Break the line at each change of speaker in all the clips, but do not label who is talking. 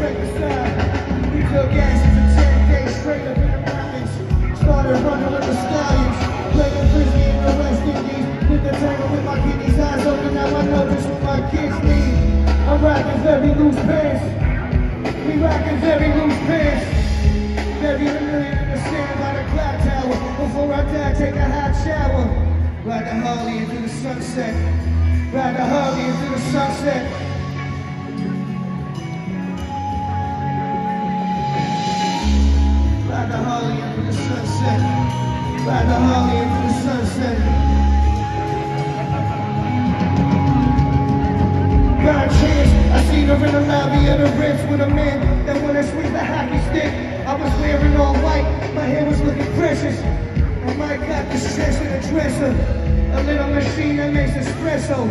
straight to style. We took acid for 10 days straight up in the mountains. Started running with the stallions. Playing frisbee in the West Indies. Did the tango with my kidneys eyes open. Now I know just what my kids need. I'm rocking very loose pants. We rocking very loose pants. Bury million in the sand by the clock tower. Before I die, take a hot shower. Ride the Harley into the sunset. Ride the Harley into the sunset. Sunset. Ride the Harley the sunset. A chance. I seen her in the lobby of the Ritz with a man that when I swing the hockey stick. I was wearing all white. My hair was looking precious. And Mike got the stress in the dresser. A little machine that makes espresso.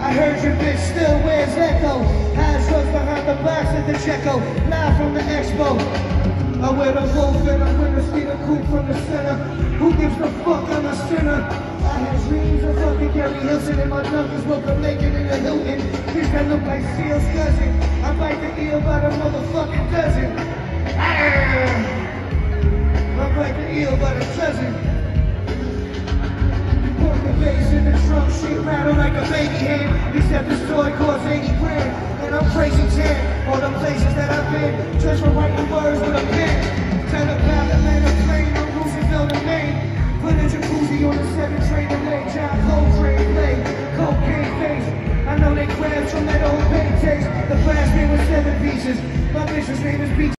I heard your bitch still wears Ecko. High drugs behind the box at the Checo. Live from the expo. I wear the wolf and I'm gonna see the from the center. Who gives a fuck? I'm a sinner. I had dreams of fucking Gary Hilton and my numbers woke up naked in a Hilton. Bitch that look like Seal's cousin. I bite the ear by the motherfucking dozen. Ah! I bite the eel by the dozen. Put the bass in the trunk, shit rattle like a baby hand. Except this toy costs 80 grand. And I'm crazy chant All the places that I've been. Just from writing words with a pen Tell a palette, land a plane On Roosevelt and Main Put a jacuzzi on the 7 train to down cold train play. Cocaine face. I know they grabbed from that old pain taste The last name was seven pieces. My bitch's name is Beach